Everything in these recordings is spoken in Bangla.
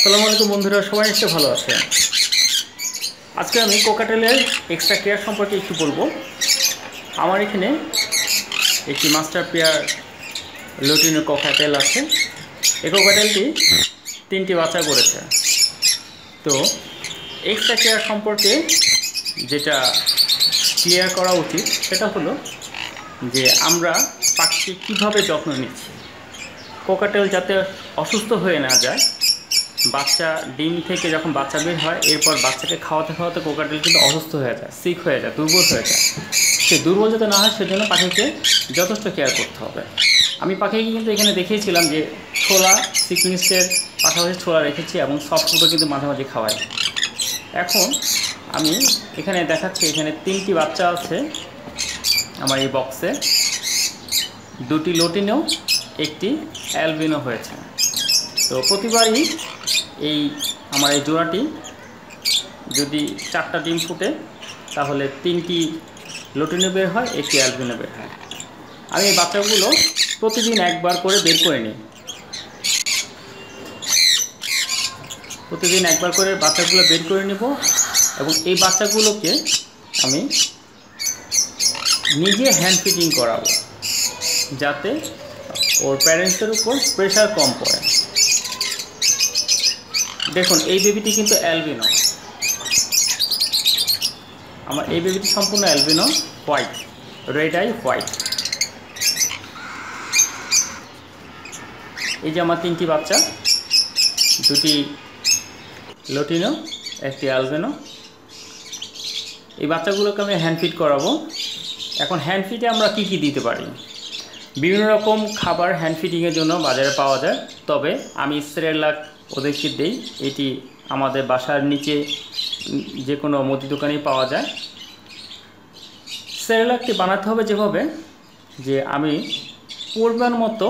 আসসালামু আলাইকুম বন্ধুরা, সবাই নিশ্চয় ভালো আছে আজকে আমি কোকাটেলের এক্সট্রা কেয়ার সম্পর্কে একটু বলব। আমার এখানে একটি মাস্টার পেয়ার লুটিনো কোকাটেল আছে। এই কোকাটেলটি তিনটি বাচ্চা করেছে। তো এক্সট্রা কেয়ার সম্পর্কে যেটা ক্লিয়ার করা উচিত, সেটা হলো যে আমরা পাখিকে কীভাবে যত্ন নিচ্ছি। কোকাটেল যাতে অসুস্থ হয়ে না যায় বাচ্চা ডিম থেকে যখন বাচ্চা বের হয়, এরপর বাচ্চাকে খাওয়াতে খাওয়াতে কোকাটেল কিন্তু অসুস্থ হয়ে যায় সিক হয়ে যায়, দুর্বল হয়ে যায়। সে দুর্বল যাতে না হয়, সেজন্য পাখিকে যথেষ্ট কেয়ার করতে হবে। আমি পাখিকে কিন্তু এখানে দেখিয়েছিলাম যে ছোলা সিকনিস্টের পাশাপাশি ছোলা রেখেছি এবং সফট ফুডও কিন্তু মাঝে মাঝে খাওয়াই। এখন আমি এখানে দেখাচ্ছি, এখানে তিনটি বাচ্চা আছে আমার এই বক্সে দুটি লোটিনো একটি অ্যালবিনো হয়েছে। তো প্রতিবারই এই আমার এই জোড়াটি যদি চারটা ডিম ফুটে, তাহলে তিনটি লোটিনো বের হয়, একটি অ্যালবিনো বের হয়। আমি এই বাচ্চাগুলো প্রতিদিন একবার করে বের করে নিই। প্রতিদিন একবার করে বাচ্চাগুলো বের করে নেব এবং এই বাচ্চাগুলোকে আমি নিজে হ্যান্ড ফিটিং করাবো, যাতে ওর প্যারেন্টসের উপর প্রেশার কম পড়ে। দেখুন, এই বেবিটি কিন্তু অ্যালবিনো আমার এই বেবিটি সম্পূর্ণ albino white red eye white এই যে আমার তিনটি বাচ্চা, দুটি লটিনো একটি অ্যালবিনো এই বাচ্চাগুলোকে আমি হ্যান্ড ফিট করাবো। এখন হ্যান্ড ফিটে আমরা কি কি দিতে পারি? বিভিন্ন রকম খাবার হ্যান্ড ফিটিংয়ের জন্য বাজারে পাওয়া যায়। তবে আমি সেরেলাক ওদেরকে দেই। এটি আমাদের বাসার নিচে যে কোনো মুদি দোকানেই পাওয়া যায়। সেরেলাকটি বানাতে হবে যেভাবে যে আমি পরিমাণ মতো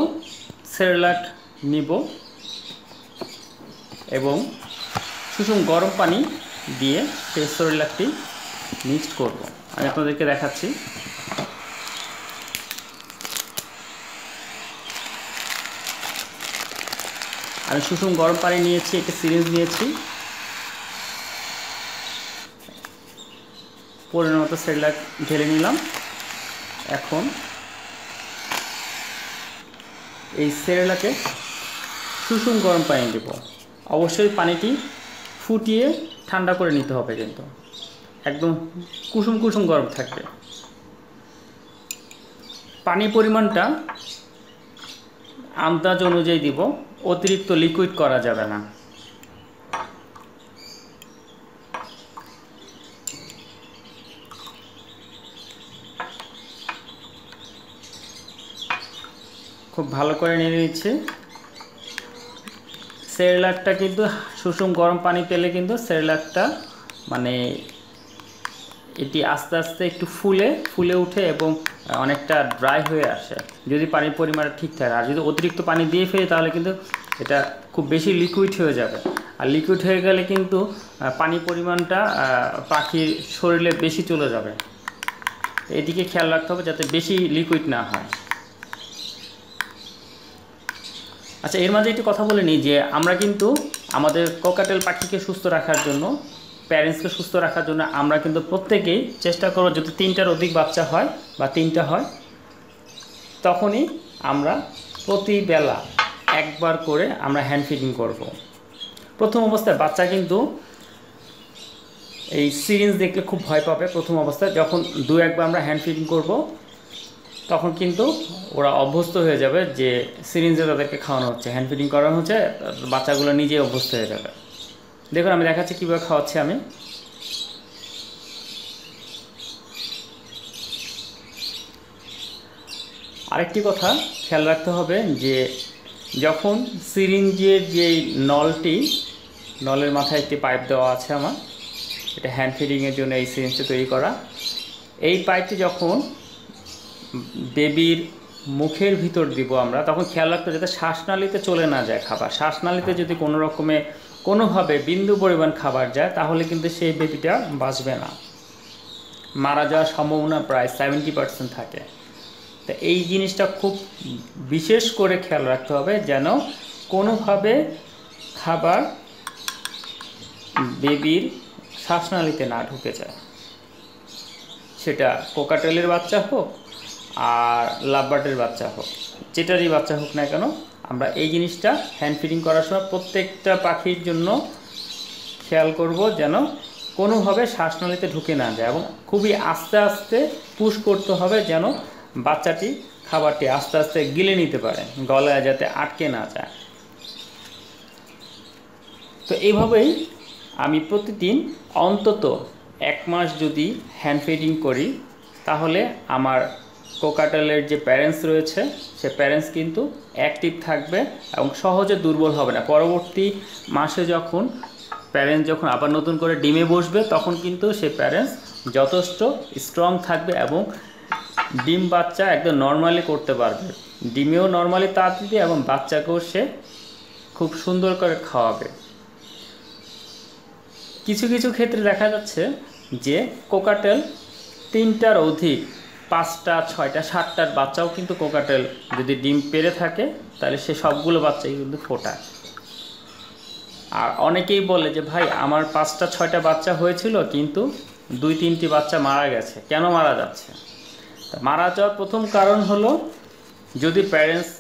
সেরেলাক নিব এবং সুষম গরম পানি দিয়ে সেই সেরেলাকটি মিক্সড করব। আমি আপনাদেরকে দেখাচ্ছি। আমি সুষুম গরম পানি নিয়েছি, একটা সিরিঞ্জ নিয়েছি। পরিমাণ মতো সেরলাক ঢেলে নিলাম। এখন এই সেরেলাকে সুষুম গরম পানি দেব। অবশ্যই পানিটি ফুটিয়ে ঠান্ডা করে নিতে হবে কিন্তু। একদম কুসুম কুসুম গরম থাকবে। পানির পরিমাণটা আন্দাজ অনুযায়ী দিব। অতিরিক্ত লিকুইড করা যাবে না। খুব ভালো করে নিয়ে নিচ্ছে। সেরেলাকটা কিন্তু সুষুম গরম পানি পেলে কিন্তু সেরেলাকটা মানে এটি আস্তে আস্তে একটু ফুলে ফুলে উঠে এবং অনেকটা ড্রাই হয়ে আসে। যদি পানির পরিমাণটা ঠিক থাকে। আর যদি অতিরিক্ত পানি দিয়ে ফেলি, তাহলে কিন্তু এটা খুব বেশি লিকুইড হয়ে যাবে। আর লিকুইড হয়ে গেলে কিন্তু পানির পরিমাণটা পাখির শরীরে বেশি চলে যাবে। এদিকে খেয়াল রাখতে হবে যাতে বেশি লিকুইড না হয়। আচ্ছা এর মাঝে একটি কথা বলে নিই যে, আমরা কিন্তু আমাদের ককাটেল পাখিকে সুস্থ রাখার জন্য প্যারেন্টসকে সুস্থ রাখার জন্য আমরা কিন্তু প্রত্যেকেই চেষ্টা করব যদি তিনটার অধিক বাচ্চা হয় বা তিনটা হয়, তখনই আমরা প্রতিবেলা একবার করে আমরা হ্যান্ড ফিডিং করব। প্রথম অবস্থায় বাচ্চা কিন্তু এই সিরিঞ্জ দেখলে খুব ভয় পাবে প্রথম অবস্থায় যখন দু একবার আমরা হ্যান্ড ফিডিং করব, তখন কিন্তু ওরা অভ্যস্ত হয়ে যাবে যে সিরিঞ্জে তাদেরকে খাওয়ানো হচ্ছে হ্যান্ড ফিডিং করানো হচ্ছে, বাচ্চাগুলো নিজে অভ্যস্ত হয়ে যাবে দেখুন, আমি দেখাচ্ছি কীভাবে খাওয়াচ্ছি আমি। আরেকটি কথা খেয়াল রাখতে হবে যে, যখন সিরিঞ্জের যে নলটি, নলের মাথায় একটি পাইপ দেওয়া আছে আমার, এটা হ্যান্ড ফিডিংয়ের জন্য এই সিরিঞ্জটা তৈরি করা। এই পাইপটি যখন বেবির মুখের ভিতর দিব আমরা, তখন খেয়াল রাখতে যাতে শ্বাসনালীতে চলে না যায় খাবার। শ্বাসনালীতে যদি কোনো রকমে কোনোভাবে বিন্দু পরিমাণ খাবার যায়, তাহলে কিন্তু সেই বেবিটা বাঁচবে না। মারা যাওয়ার সম্ভাবনা প্রায় সেভেন্টি পার্সেন্ট থাকে। তা এই জিনিসটা খুব বিশেষ করে খেয়াল রাখতে হবে যেন কোনোভাবে খাবার বেবির শ্বাসনালীতে না ঢুকে যায়। সেটা কোকাটেলের বাচ্চা হোক আর লাভবার্ডের বাচ্চা হোক, যেটারই বাচ্চা হোক না কেন, আমরা এই জিনিসটা হ্যান্ড ফিডিং করার সময় প্রত্যেকটা পাখির জন্য খেয়াল করব যেন কোনোভাবে শ্বাসনালীতে ঢুকে না যায় এবং খুবই আস্তে আস্তে পুশ করতে হবে যেন বাচ্চাটি খাবারটি আস্তে আস্তে গিলে নিতে পারে, গলায় যাতে আটকে না যায়। তো এইভাবেই আমি প্রতিদিন অন্তত এক মাস যদি হ্যান্ড ফিডিং করি, তাহলে আমার কোকাটেলের যে প্যারেন্টস রয়েছে, সে প্যারেন্টস কিন্তু অ্যাক্টিভ থাকবে এবং সহজে দুর্বল হবে না। পরবর্তী মাসে যখন প্যারেন্টস যখন আবার নতুন করে ডিমে বসবে, তখন কিন্তু সে প্যারেন্টস যথেষ্ট স্ট্রং থাকবে এবং ডিম বাচ্চা একদম নর্মালি করতে পারবে। ডিমেও নর্মালি তাড় দিবে এবং বাচ্চাকেও সে খুব সুন্দর করে খাওয়াবে। কিছু কিছু ক্ষেত্রে দেখা যাচ্ছে যে কোকাটেল তিনটার অধিক পাঁচটা, ছয়টা, সাতটার বাচ্চাও কিন্তু কোকাটেল। যদি ডিম পেরে থাকে, তাহলে সে সবগুলো বাচ্চাই কিন্তু ফোটায়। আর অনেকেই বলে যে, ভাই, আমার পাঁচটা, ছয়টা বাচ্চা হয়েছিল, কিন্তু দুই, তিনটি বাচ্চা মারা গেছে। কেন মারা যাচ্ছে? মারা যাওয়ার প্রথম কারণ হলো, যদি প্যারেন্টস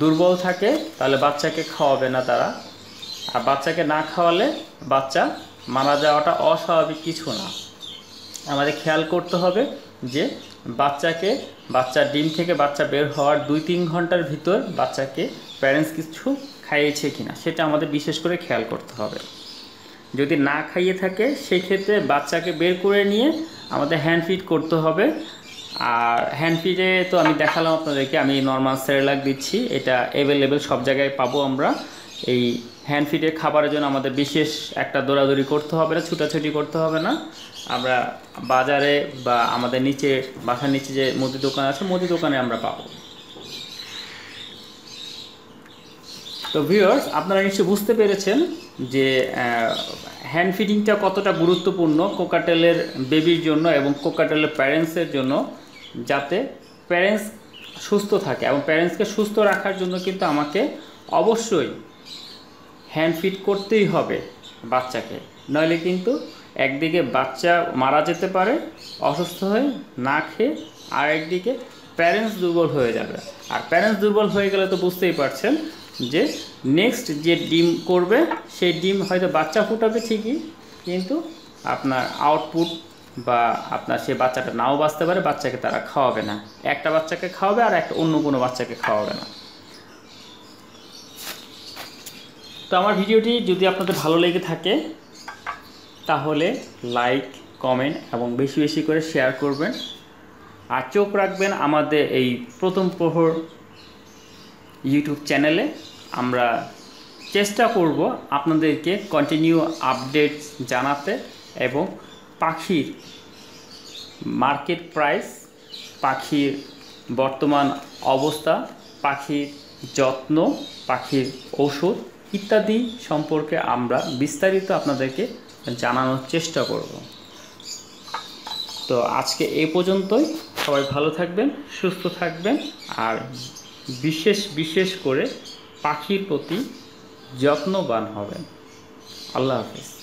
দুর্বল থাকে, তাহলে বাচ্চাকে খাওয়াবে না তারা। আর বাচ্চাকে না খাওয়ালে বাচ্চা মারা যাওয়াটা অস্বাভাবিক কিছু না। আমাদের খেয়াল করতে হবে যে বাচ্চাকে বাচ্চার ডিম থেকে বাচ্চা বের হওয়ার দুই তিন ঘণ্টার ভিতর বাচ্চাকে প্যারেন্টস কিছু খাইয়েছে কিনা, সেটা আমাদের বিশেষ করে খেয়াল করতে হবে। যদি না খাইয়ে থাকে সেই ক্ষেত্রে বাচ্চাকে বের করে নিয়ে আমাদের হ্যান্ড ফিড করতে হবে। আর হ্যান্ড ফিডে তো আমি দেখালাম আপনাদেরকে, আমি নর্মাল সেরেলাক দিচ্ছি, এটা অ্যাভেলেবেল সব জায়গায় পাবো আমরা। এই হ্যান্ড ফিডের খাবারের জন্য আমাদের বিশেষ একটা দৌড়াদৌড়ি করতে হবে না, ছুটাছুটি করতে হবে না। আমরা বাজারে বা আমাদের নিচে, বাসার নিচে যে মুদি দোকান আছে, মুদি দোকানে আমরা পাবো। তো ভিউয়ার্স আপনারা নিশ্চয়ই বুঝতে পেরেছেন যে হ্যান্ড ফিডিংটা কতটা গুরুত্বপূর্ণ কোকাটেলের বেবির জন্য এবং কোকাটেলের প্যারেন্টসের জন্য, যাতে প্যারেন্টস সুস্থ থাকে। এবং প্যারেন্টসকে সুস্থ রাখার জন্য কিন্তু আমাকে অবশ্যই হ্যান্ড ফিট করতেই হবে বাচ্চাকে। নইলে কিন্তু একদিকে বাচ্চা মারা যেতে পারে, অসুস্থ হয়ে না খেয়ে আর একদিকে প্যারেন্টস দুর্বল হয়ে যাবে। আর প্যারেন্টস দুর্বল হয়ে গেলে তো বুঝতেই পারছেন যে নেক্সট যে ডিম করবে, সেই ডিম হয়তো বাচ্চা ফুটাবে ঠিকই, কিন্তু আপনার আউটপুট বা আপনার সে বাচ্চাটা নাও বাঁচতে পারে, বাচ্চাকে তারা খাওয়াবে না। একটা বাচ্চাকে খাওয়াবে আর একটা অন্য কোনো বাচ্চাকে খাওয়াবে না। তো আমার ভিডিওটি যদি আপনাদের ভালো লেগে থাকে, তাহলে লাইক কমেন্ট এবং বেশি বেশি করে শেয়ার করবেন। আর চোখ রাখবেন আমাদের এই প্রথম প্রহর ইউটিউব চ্যানেলে আমরা চেষ্টা করব আপনাদেরকে কন্টিনিউ আপডেট জানাতে এবং পাখির মার্কেট প্রাইস পাখির বর্তমান অবস্থা, পাখির যত্ন, পাখির ওষুধ ইত্যাদি সম্পর্কে আমরা বিস্তারিত আপনাদেরকে জানানোর চেষ্টা করব। তো আজকে এই পর্যন্তই। সবাই ভালো থাকবেন, সুস্থ থাকবেন আর বিশেষ বিশেষ করে পাখির প্রতি যত্নবান হবেন। আল্লাহ হাফিজ।